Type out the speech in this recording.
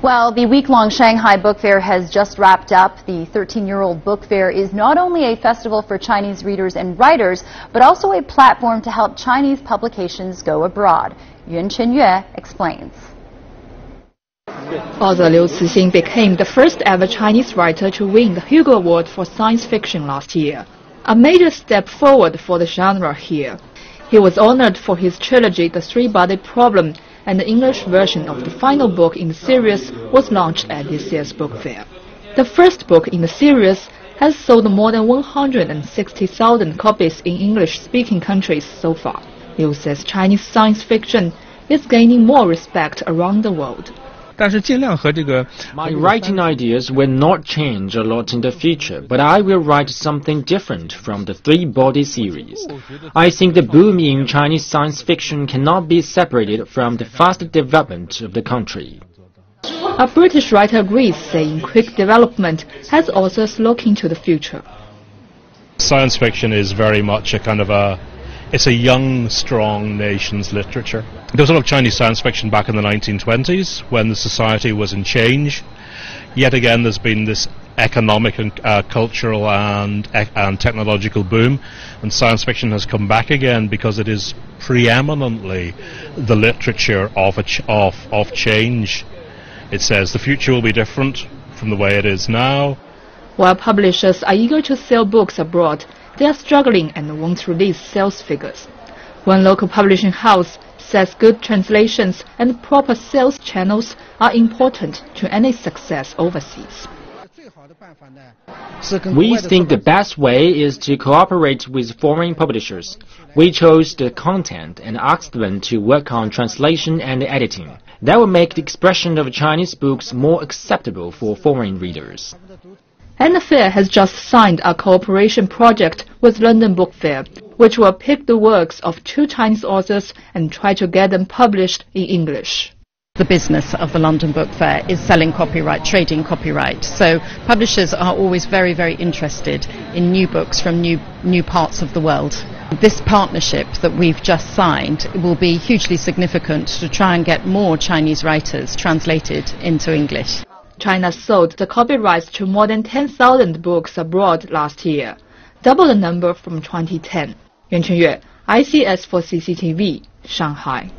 Well, the week-long Shanghai Book Fair has just wrapped up. The 13-year-old book fair is not only a festival for Chinese readers and writers, but also a platform to help Chinese publications go abroad. Yuan Chenyue explains. Author Liu Cixin became the first ever Chinese writer to win the Hugo Award for science fiction last year, a major step forward for the genre here. He was honored for his trilogy The Three-Body Problem and the English version of the final book in the series was launched at this year's book fair. The first book in the series has sold more than 160,000 copies in English-speaking countries so far. Liu says Chinese science fiction is gaining more respect around the world. My writing ideas will not change a lot in the future, but I will write something different from the Three Body series. I think the boom in Chinese science fiction cannot be separated from the fast development of the country. A British writer agrees, saying quick development has also us looking to the future. Science fiction is very much a kind of a it's a young, strong nation's literature. There was a lot of Chinese science fiction back in the 1920s when the society was in change. Yet again, there's been this economic and uh, cultural and, and technological boom, and science fiction has come back again because it is preeminently the literature of, ch- of, of change. It says the future will be different from the way it is now. While publishers are eager to sell books abroad, they are struggling and won't release sales figures. One local publishing house says good translations and proper sales channels are important to any success overseas. We think the best way is to cooperate with foreign publishers. We chose the content and asked them to work on translation and editing. That will make the expression of Chinese books more acceptable for foreign readers. The fair has just signed a cooperation project with London Book Fair, which will pick the works of two Chinese authors and try to get them published in English. The business of the London Book Fair is selling copyright, trading copyright. So publishers are always very, very interested in new books from new, new parts of the world. This partnership that we've just signed will be hugely significant to try and get more Chinese writers translated into English. China sold the copyrights to more than 10,000 books abroad last year, double the number from 2010. Yuan Chenyue, ICS for CCTV, Shanghai.